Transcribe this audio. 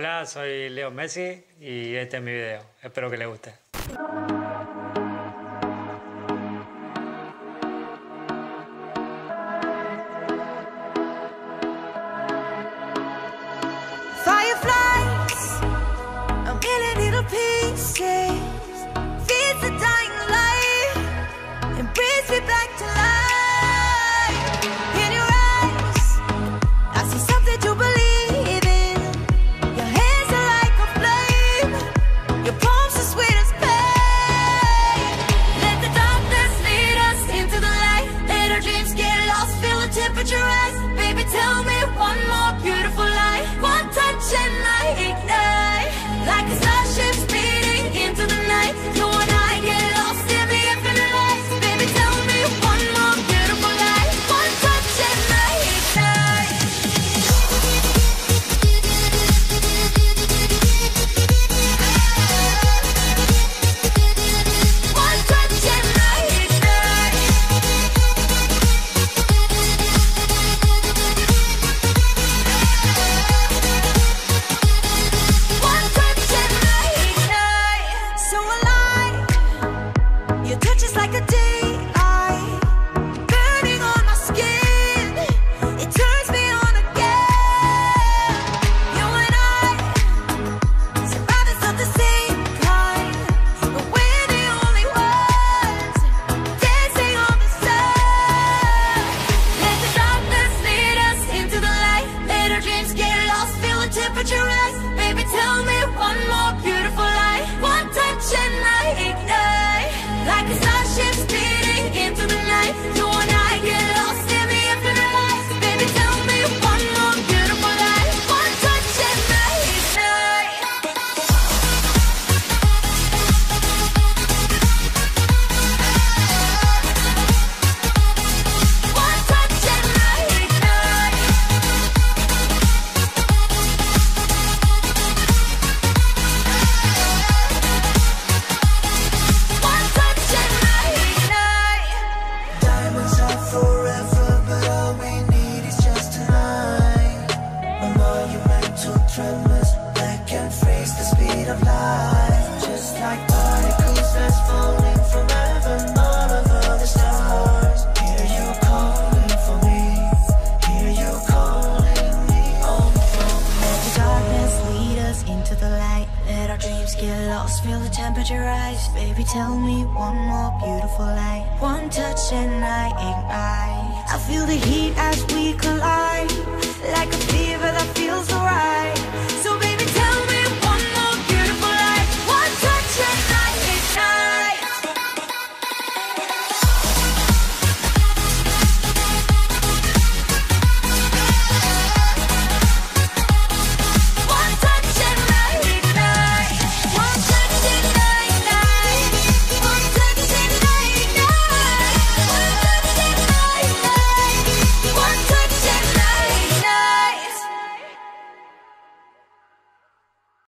Hola, soy Leo Messi y este es mi video. Espero que les guste. Fireflies. tremors that can freeze the speed of Just like particles that's falling from heaven all over the stars. Hear you calling for me, hear you calling me. On the phone Let the darkness lead us into the light. Let our dreams get lost, feel the temperature rise. Baby tell me one more beautiful light One touch and I ain't I I feel the heat as we collide.